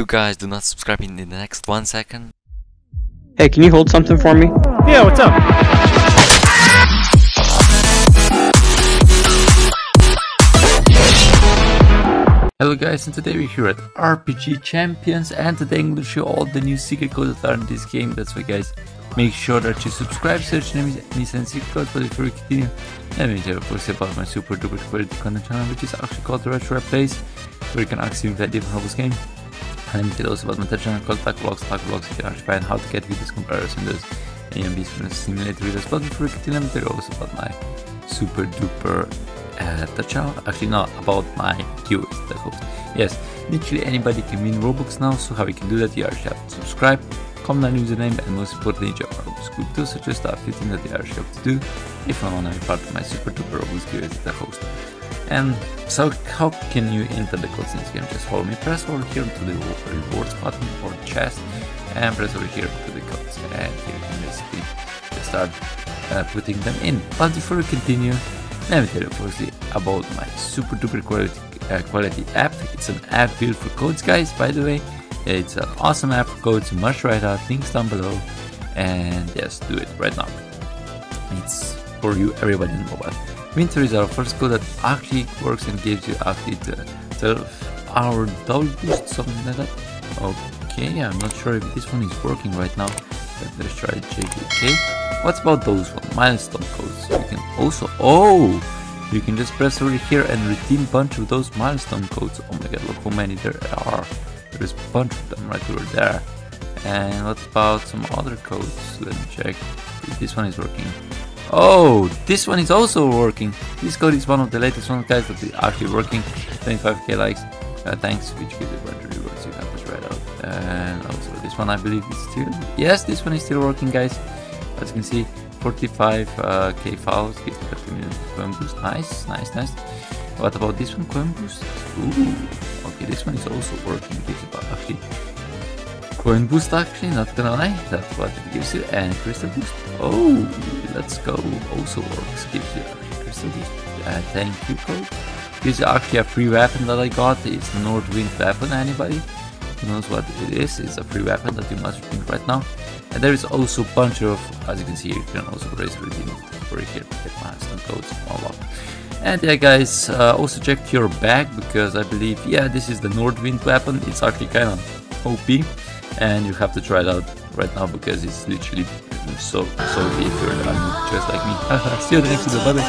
you guys do not subscribe in the next one second. Hey, can you hold something for me? Yeah, what's up? Hello guys and today we're here at RPG Champions and today I'm going to show all the new secret codes that are in this game. That's why guys, make sure that you subscribe, search miss any secret codes but before we continue, let me tell you of course about my super duper quality content channel which is actually called the RedTrite Plays where you can actually play different Roblox game. And also about my third channel called TacoBlox, if you're find how to get videos comparison those AMB simulator videos. But before we continue, also about my super duper uh, channel actually not about my giveaway the host yes literally anybody can win robux now so how you can do that you actually have to subscribe comment down username and most importantly group too such as stuff 15 that you actually have to do if i want to be part of my super duper robux giveaway the host. And so how can you enter the codes in this game just follow me? Press over here to the rewards button or chest and press over here to the codes and here you can basically start uh, putting them in. But before we continue let me tell you firstly about my super duper quality, uh, quality app. It's an app built for codes guys by the way. It's an awesome app you must out, links down below and yes, do it right now. It's for you, everybody in mobile. Winter is our first code that actually works and gives you actually the 12 hour double boost, something like that. Okay, I'm not sure if this one is working right now, but let's try JKK. What about those one? Milestone codes. You can also... Oh! You can just press over here and redeem bunch of those milestone codes. Oh my god, look how many there are. There's a bunch of them right over there. And what about some other codes? Let me check if this one is working. Oh, this one is also working. This code is one of the latest ones, guys, that is actually working. 25k likes. Uh, thanks, which gives a bunch of rewards. You can try it out. And also this one, I believe, is still... Yes, this one is still working, guys. As you can see, 45k uh, files, gives 30 million coin boost. Nice, nice, nice. What about this one, coin boost? Ooh, okay, this one is also working. It gives about actually coin boost. Actually, not gonna lie, that's what it gives you. And crystal boost. Oh, let's go. Also works. Gives you actually crystal boost. Uh, thank you code. This is actually a free weapon that I got. It's the Northwind weapon. Anybody who knows what it is? It's a free weapon that you must redeem right now. And there is also a bunch of, as you can see, you can also raise redeem for here, get milestone codes, unlock. And yeah guys, uh, also check your bag because I believe, yeah, this is the Northwind weapon. It's actually kind of OP and you have to try it out right now because it's literally so so if you're just like me. See you next video, bye bye.